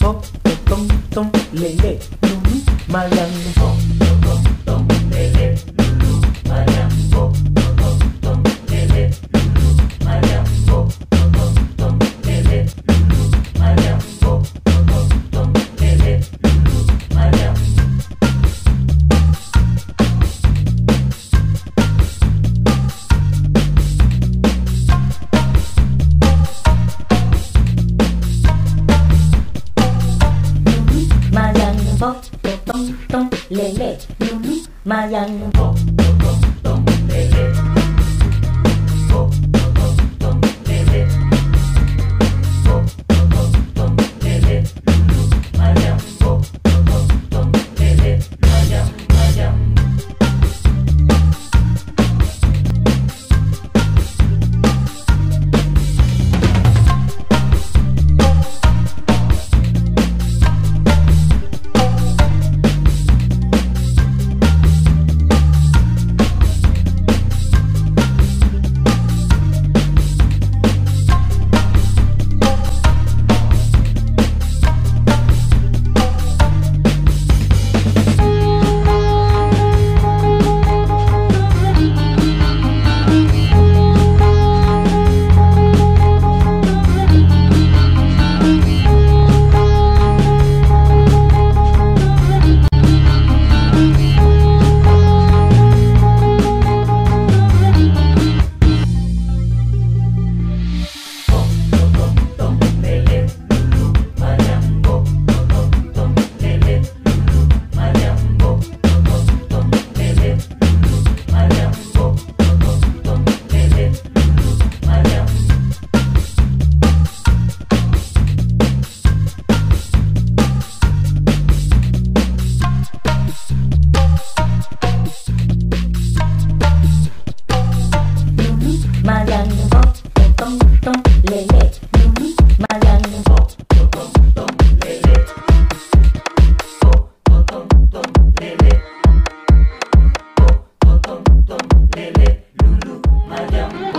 Pop, tom, tom, lele, lulu, mayang. pot, tom, tom, lele, loulou, 对。